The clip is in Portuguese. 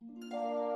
Música